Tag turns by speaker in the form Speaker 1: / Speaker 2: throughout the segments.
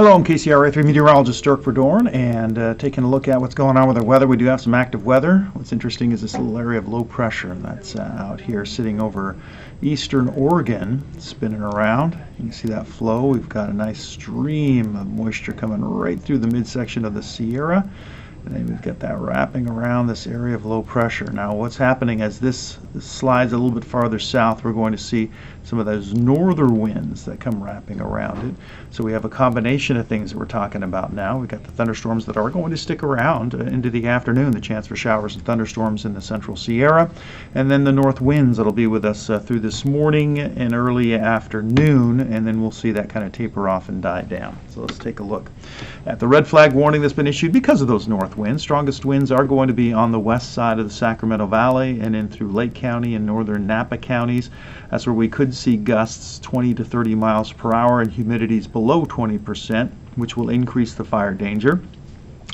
Speaker 1: Hello, I'm KCRA 3 meteorologist Dirk Verdoorn, and uh, taking a look at what's going on with our weather. We do have some active weather. What's interesting is this little area of low pressure that's uh, out here sitting over eastern Oregon, spinning around. You can see that flow. We've got a nice stream of moisture coming right through the midsection of the Sierra. And then we've got that wrapping around this area of low pressure. Now what's happening as this, slides a little bit farther south, we're going to see some of those northern winds that come wrapping around it. So we have a combination of things that we're talking about now. We've got the thunderstorms that are going to stick around into the afternoon, the chance for showers and thunderstorms in the central Sierra, and then the north winds that'll be with us uh, through this morning and early afternoon, and then we'll see that kind of taper off and die down. So let's take a look at the red flag warning that's been issued because of those north winds. Strongest winds are going to be on the west side of the Sacramento Valley and in through Lake County and northern Napa counties. That's where we could see gusts 20 to 30 miles per hour and humidities below 20%, which will increase the fire danger.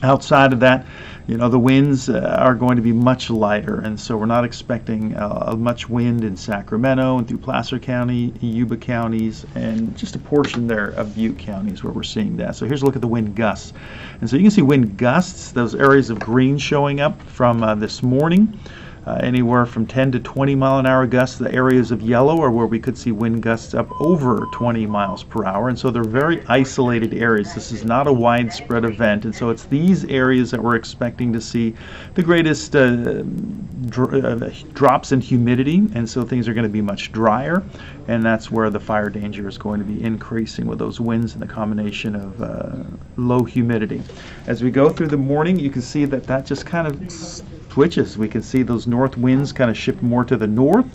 Speaker 1: Outside of that, you know, the winds uh, are going to be much lighter, and so we're not expecting uh, much wind in Sacramento and through Placer County, Yuba counties, and just a portion there of Butte counties where we're seeing that. So here's a look at the wind gusts. And so you can see wind gusts, those areas of green showing up from uh, this morning uh, anywhere from 10 to 20 mile an hour gusts. The areas of yellow are where we could see wind gusts up over 20 miles per hour. And so they're very isolated areas. This is not a widespread event. And so it's these areas that we're expecting to see the greatest uh, uh, drops in humidity. And so things are going to be much drier. And that's where the fire danger is going to be increasing with those winds and the combination of uh, low humidity. As we go through the morning, you can see that that just kind of switches. We can see those north winds kind of shift more to the north,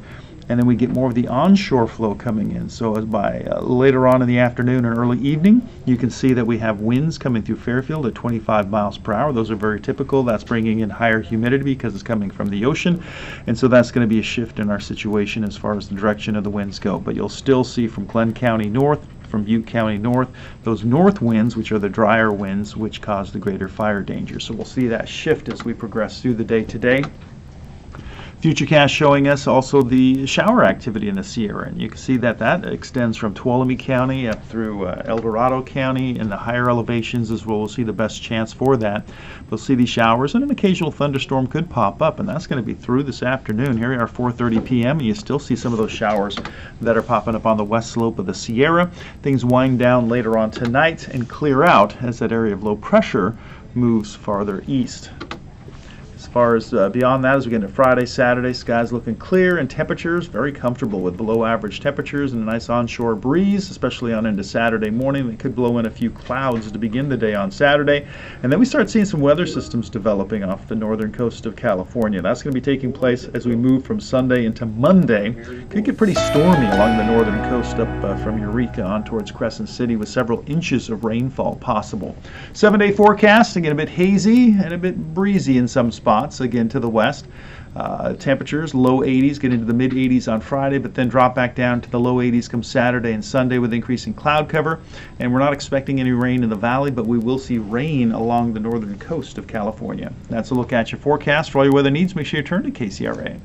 Speaker 1: and then we get more of the onshore flow coming in. So by uh, later on in the afternoon and early evening, you can see that we have winds coming through Fairfield at 25 miles per hour. Those are very typical. That's bringing in higher humidity because it's coming from the ocean, and so that's going to be a shift in our situation as far as the direction of the winds go. But you'll still see from Glenn County north from Butte County north, those north winds, which are the drier winds, which cause the greater fire danger. So we'll see that shift as we progress through the day today. Futurecast showing us also the shower activity in the Sierra. And you can see that that extends from Tuolumne County up through uh, El Dorado County in the higher elevations as well. We'll see the best chance for that. We'll see these showers and an occasional thunderstorm could pop up and that's going to be through this afternoon. Here we are 4.30 p.m. and you still see some of those showers that are popping up on the west slope of the Sierra. Things wind down later on tonight and clear out as that area of low pressure moves farther east far as uh, beyond that, as we get into Friday, Saturday, skies looking clear and temperatures very comfortable with below average temperatures and a nice onshore breeze, especially on into Saturday morning. It could blow in a few clouds to begin the day on Saturday. And then we start seeing some weather systems developing off the northern coast of California. That's going to be taking place as we move from Sunday into Monday. Could get pretty stormy along the northern coast up uh, from Eureka on towards Crescent City with several inches of rainfall possible. Seven day forecast, again a bit hazy and a bit breezy in some spots spots again to the west. Uh, temperatures low 80s, get into the mid 80s on Friday, but then drop back down to the low 80s come Saturday and Sunday with increasing cloud cover. And we're not expecting any rain in the valley, but we will see rain along the northern coast of California. That's a look at your forecast. For all your weather needs, make sure you turn to KCRA.